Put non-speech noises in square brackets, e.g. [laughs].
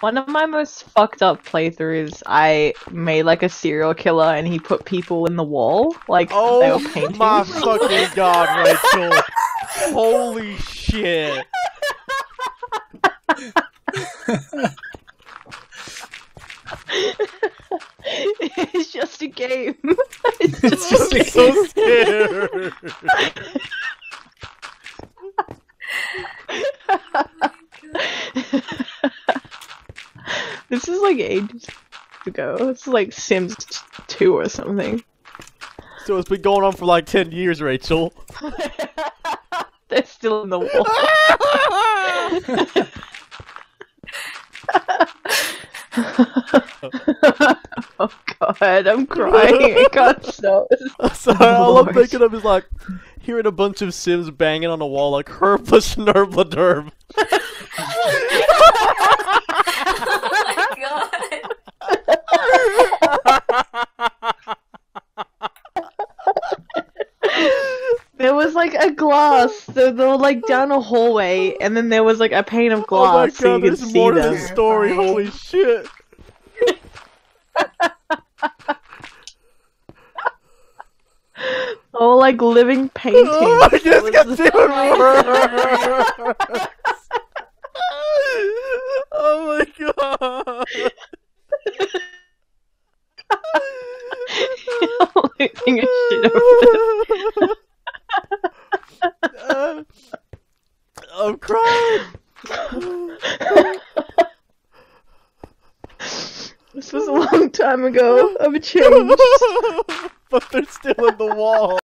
One of my most fucked up playthroughs, I made like a serial killer and he put people in the wall, like oh they were paintings. my fucking god, Rachel! Holy shit! [laughs] it's just a game. [laughs] it's just just a I'm so scared. This is like ages ago. This is like Sims 2 or something. So it's been going on for like ten years, Rachel. [laughs] They're still in the wall. [laughs] oh god, I'm crying. I can't stop. So all I'm thinking of is like hearing a bunch of Sims banging on a wall like [laughs] Snurpla Derb. oh my god. There was like a glass. So they were like down a hallway, and then there was like a pane of oh my glass so you god, could see more to them. this story. Holy shit! [laughs] Oh, like living paintings. Oh, [laughs] I just got was- [laughs] oh my god! a shit over this. Uh, [laughs] I'm crying. This was a long time ago. I've changed. [laughs] but they're still in the wall.